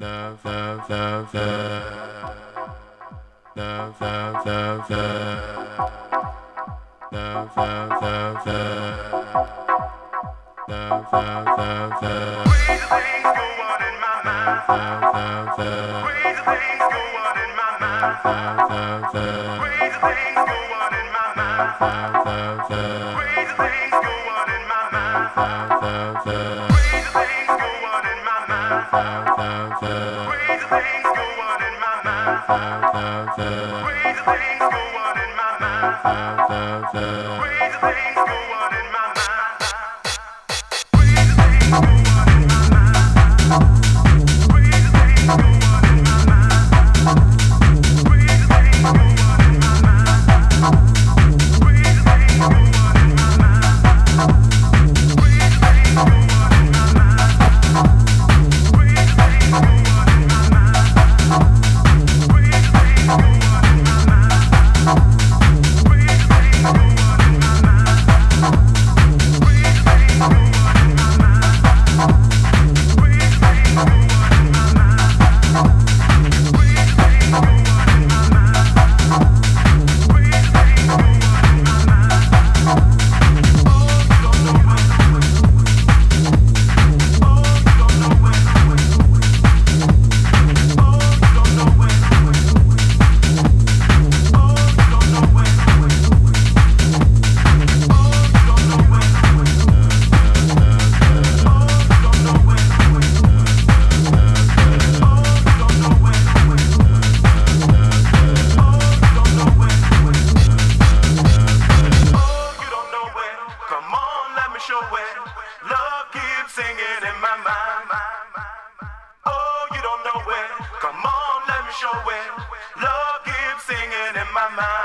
Crazy things go on in my mind. Crazy things go on in my mind. Crazy things go on in my mind. Crazy things go. my